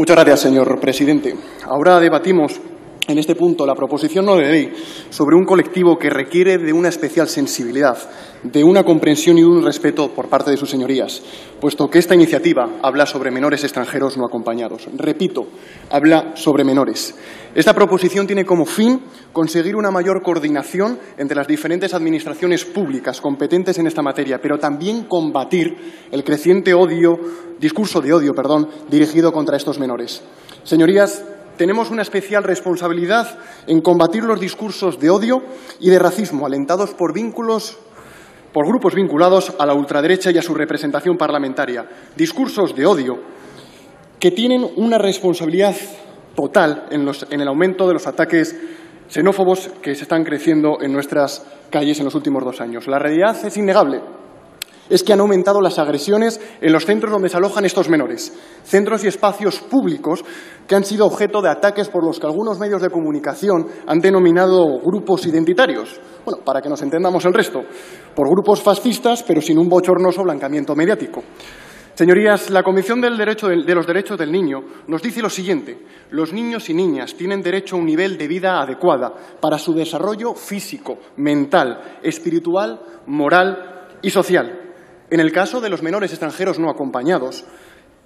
Muchas gracias, señor presidente. Ahora debatimos en este punto la proposición no de ley sobre un colectivo que requiere de una especial sensibilidad, de una comprensión y un respeto por parte de sus señorías, puesto que esta iniciativa habla sobre menores extranjeros no acompañados. Repito, habla sobre menores. Esta proposición tiene como fin conseguir una mayor coordinación entre las diferentes administraciones públicas competentes en esta materia, pero también combatir el creciente odio, discurso de odio, perdón, dirigido contra estos menores. Señorías, tenemos una especial responsabilidad en combatir los discursos de odio y de racismo alentados por vínculos por grupos vinculados a la ultraderecha y a su representación parlamentaria. Discursos de odio que tienen una responsabilidad total en, en, el aumento de los ataques xenófobos que se están creciendo en nuestras calles en los últimos dos años. La realidad es innegable es que han aumentado las agresiones en los centros donde se alojan estos menores, centros y espacios públicos que han sido objeto de ataques por los que algunos medios de comunicación han denominado grupos identitarios. Bueno, para que nos entendamos el resto, por grupos fascistas, pero sin un bochornoso blancamiento mediático. Señorías, la Convención del derecho de, de los Derechos del Niño nos dice lo siguiente. Los niños y niñas tienen derecho a un nivel de vida adecuada para su desarrollo físico, mental, espiritual, moral y social. En el caso de los menores extranjeros no acompañados,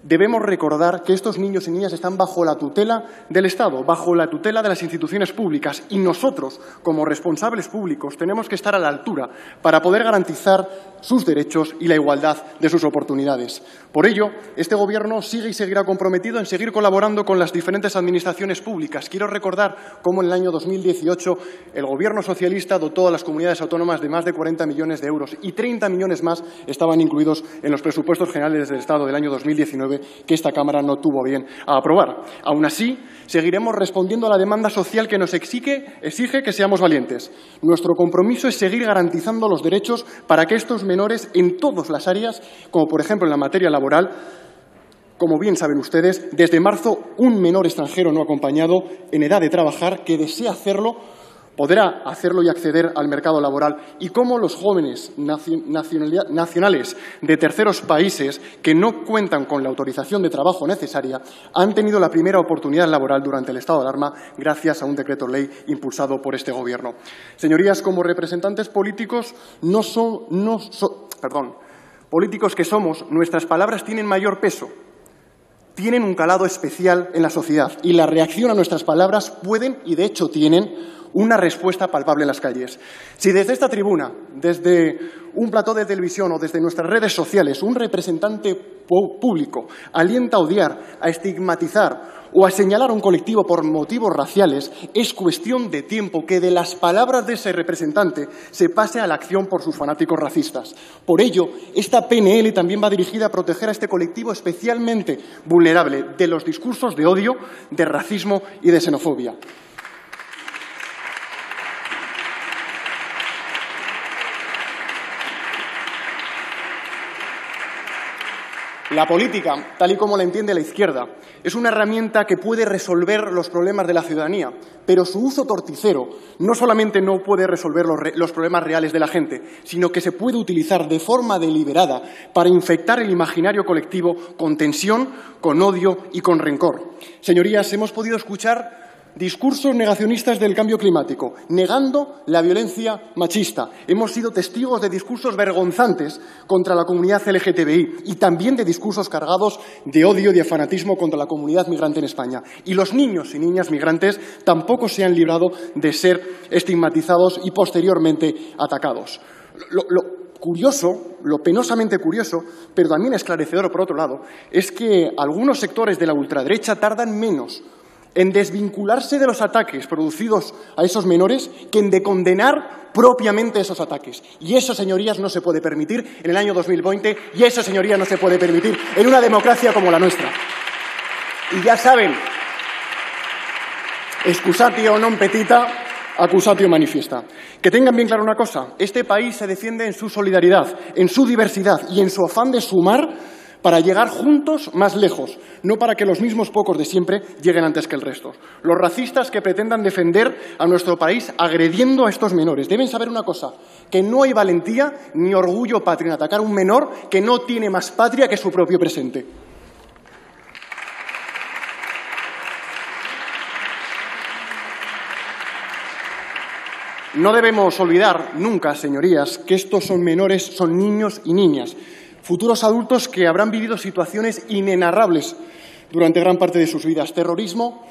debemos recordar que estos niños y niñas están bajo la tutela del Estado, bajo la tutela de las instituciones públicas y nosotros, como responsables públicos, tenemos que estar a la altura para poder garantizar sus derechos y la igualdad de sus oportunidades. Por ello, este Gobierno sigue y seguirá comprometido en seguir colaborando con las diferentes administraciones públicas. Quiero recordar cómo en el año 2018 el Gobierno socialista dotó a las comunidades autónomas de más de 40 millones de euros y 30 millones más estaban incluidos en los presupuestos generales del Estado del año 2019 que esta Cámara no tuvo bien a aprobar. Aún así, seguiremos respondiendo a la demanda social que nos exige, exige que seamos valientes. Nuestro compromiso es seguir garantizando los derechos para que estos menores en todas las áreas, como por ejemplo en la materia laboral, como bien saben ustedes, desde marzo un menor extranjero no acompañado en edad de trabajar que desea hacerlo podrá hacerlo y acceder al mercado laboral y cómo los jóvenes nacionales de terceros países que no cuentan con la autorización de trabajo necesaria han tenido la primera oportunidad laboral durante el estado de alarma gracias a un decreto ley impulsado por este Gobierno. Señorías, como representantes políticos, no son, no perdón, políticos que somos, nuestras palabras tienen mayor peso tienen un calado especial en la sociedad y la reacción a nuestras palabras pueden y de hecho tienen una respuesta palpable en las calles. Si desde esta tribuna, desde un plató de televisión o desde nuestras redes sociales, un representante público alienta a odiar, a estigmatizar o a señalar a un colectivo por motivos raciales, es cuestión de tiempo que de las palabras de ese representante se pase a la acción por sus fanáticos racistas. Por ello, esta PNL también va dirigida a proteger a este colectivo especialmente vulnerable de los discursos de odio, de racismo y de xenofobia. La política, tal y como la entiende la izquierda, es una herramienta que puede resolver los problemas de la ciudadanía, pero su uso torticero no solamente no puede resolver los, problemas reales de la gente, sino que se puede utilizar de forma deliberada para infectar el imaginario colectivo con tensión, con odio y con rencor. Señorías, hemos podido escuchar discursos negacionistas del cambio climático, negando la violencia machista. Hemos sido testigos de discursos vergonzantes contra la comunidad LGTBI y también de discursos cargados de odio y de fanatismo contra la comunidad migrante en España. Y los niños y niñas migrantes tampoco se han librado de ser estigmatizados y posteriormente atacados. Lo, lo curioso, lo penosamente curioso, pero también esclarecedor por otro lado, es que algunos sectores de la ultraderecha tardan menos en desvincularse de los ataques producidos a esos menores que en de condenar propiamente esos ataques. Y eso, señorías, no se puede permitir en el año 2020 y eso, señorías, no se puede permitir en una democracia como la nuestra. Y ya saben, excusatio non petita, acusatio manifiesta. Que tengan bien claro una cosa, este país se defiende en su solidaridad, en su diversidad y en su afán de sumar para llegar juntos más lejos, no para que los mismos pocos de siempre lleguen antes que el resto. Los racistas que pretendan defender a nuestro país agrediendo a estos menores deben saber una cosa, que no hay valentía ni orgullo patrio en atacar a un menor que no tiene más patria que su propio presente. No debemos olvidar nunca, señorías, que estos son menores, son niños y niñas futuros adultos que habrán vivido situaciones inenarrables durante gran parte de sus vidas. Terrorismo,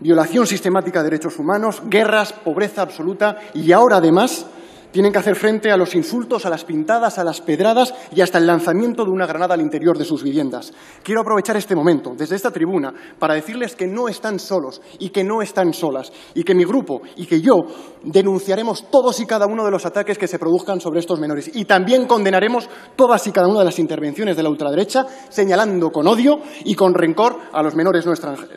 violación sistemática de derechos humanos, guerras, pobreza absoluta y ahora, además, tienen que hacer frente a los insultos, a las pintadas, a las pedradas y hasta el lanzamiento de una granada al interior de sus viviendas. Quiero aprovechar este momento, desde esta tribuna, para decirles que no están solos y que no están solas y que mi grupo y que yo denunciaremos todos y cada uno de los ataques que se produzcan sobre estos menores y también condenaremos todas y cada una de las intervenciones de la ultraderecha, señalando con odio y con rencor a los menores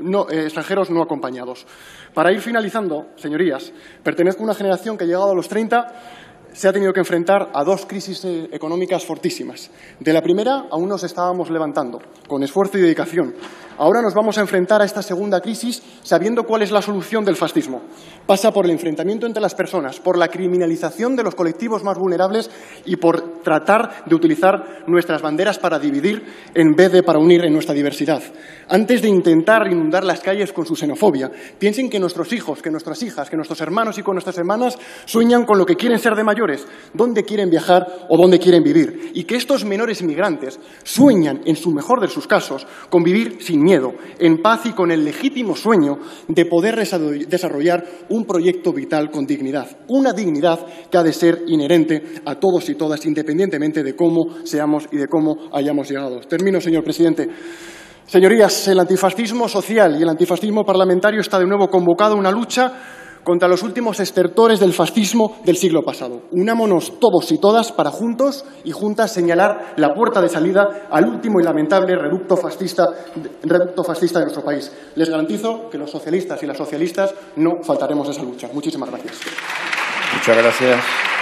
no eh, extranjeros no acompañados. Para ir finalizando, señorías, pertenezco a una generación que ha llegado a los 30 se ha tenido que enfrentar a dos crisis eh, económicas fortísimas. De la primera aún nos estábamos levantando, con esfuerzo y dedicación. Ahora nos vamos a enfrentar a esta segunda crisis sabiendo cuál es la solución del fascismo. Pasa por el enfrentamiento entre las personas, por la criminalización de los colectivos más vulnerables y por tratar de utilizar nuestras banderas para dividir en vez de para unir en nuestra diversidad. Antes de intentar inundar las calles con su xenofobia, piensen que nuestros hijos, que nuestras hijas, que nuestros hermanos y con nuestras hermanas sueñan con lo que quieren ser de mayor dónde quieren viajar o dónde quieren vivir. Y que estos menores inmigrantes sueñan, en su mejor de sus casos, con vivir sin miedo, en paz y con el legítimo sueño de poder desarrollar un proyecto vital con dignidad. Una dignidad que ha de ser inherente a todos y todas, independientemente de cómo seamos y de cómo hayamos llegado. Termino, señor presidente. Señorías, el antifascismo social y el antifascismo parlamentario está de nuevo convocado a una lucha contra los últimos estertores del fascismo del siglo pasado. Unámonos todos y todas para juntos y juntas señalar la puerta de salida al último y lamentable reducto fascista, reducto fascista de nuestro país. Les garantizo que los socialistas y las socialistas no faltaremos a esa lucha. Muchísimas gracias. Muchas gracias.